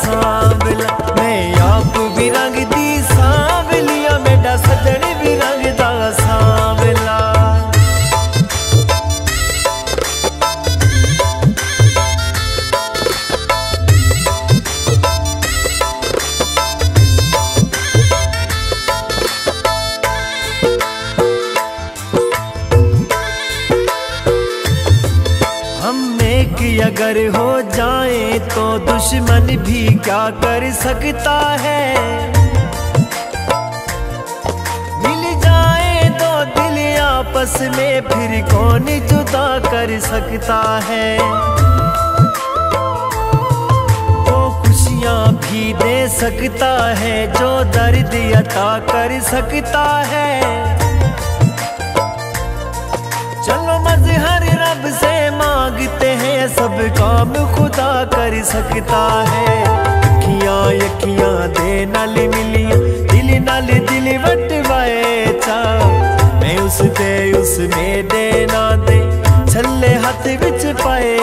सा अगर हो जाए तो दुश्मन भी क्या कर सकता है? मिल जाए तो दिल आपस में फिर कौन जुदा कर सकता है? वो खुशियाँ भी दे सकता है, जो दर्द अता कर सकता है। चलो मजहर रब से मांगते हैं सब काम खुदा कर सकता है। अखियाँ अखियाँ दे नल मिलिया, दिल नल दिल वटवाए चा। मैं उस दे उस में दे ना दे छल्ले हाथ बिच पाए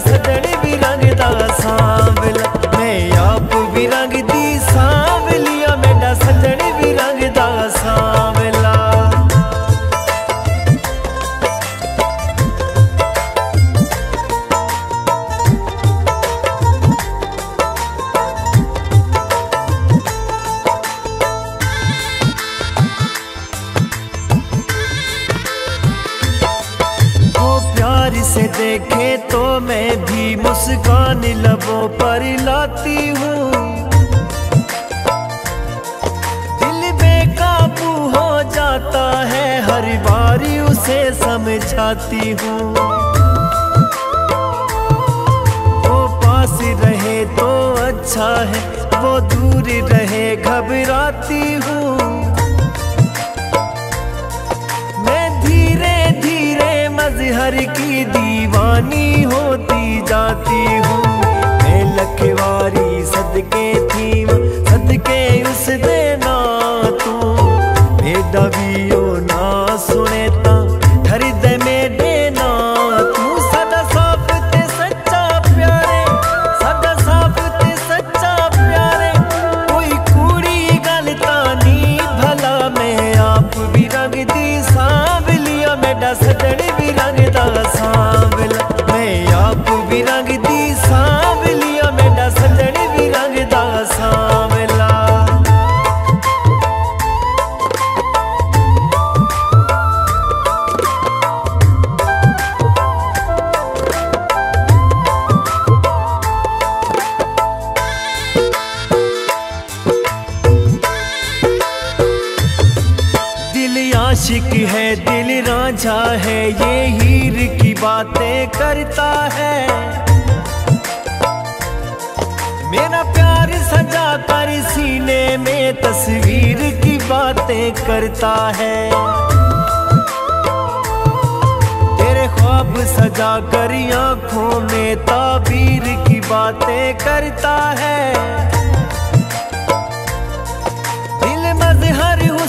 सजन प्यार से देखे तो मैं भी मुस्कान लबों पर लाती हूँ। दिल बेकाबू हो जाता है, हर बारी उसे समझाती हूँ। वो पास रहे तो अच्छा है, वो दूर रहे, घबराती हूँ। मजहर की दीवानी होती जाती हूँ। मैं लखवारी सदके थी सदके उस देना तू। मेरा भी ओ ना सुने ता हृदय में देना तू। सदा साफ़ ते सच्चा प्यारे, सदा साफ़ ते सच्चा प्यारे। कोई कूड़ी गलता नहीं भला मैं आप भी रंग दी सांवलिया मेरा आशिक है, दिल रांझा है, ये हीर की बातें करता है। मेरा प्यार सजा कर सीने में तस्वीर की बातें करता है। तेरे ख्वाब सजा कर आँखों में ताबीर की बातें करता है।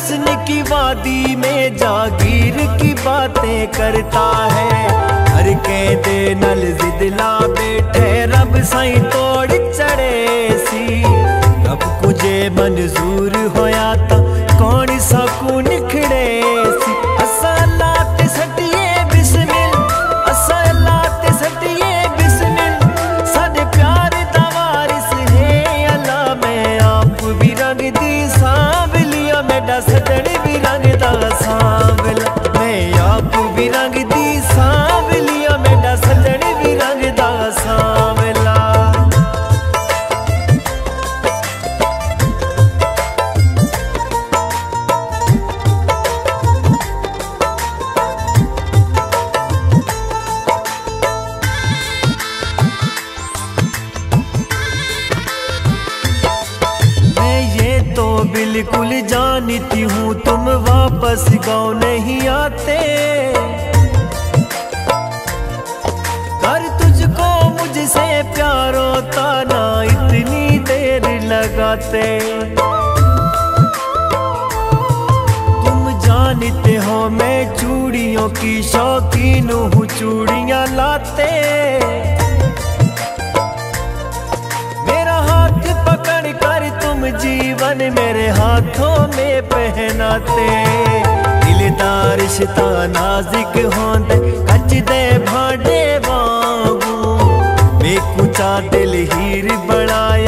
हुस्न की वादी में जागीर की बातें करता है। हर के दे नल जिदला बैठे, रब साई तोड़ चढ़े सी। रब कुछ मंजूर होया था कौन सा को भी बिल्कुल जानती हूँ, तुम वापस गाँव नहीं आते। कर तुझको मुझसे प्यार होता ना इतनी देर लगाते। तुम जानते हो, मैं चूड़ियों की शौकीन हूँ, चूड़ियाँ लाते। मेरा जीवन मेरे हाथों में पहनाते। दिलदार रिश्ता नाजिक होंदे कच दे भांडे वांगू। बेकुचा दिल हीर बनाए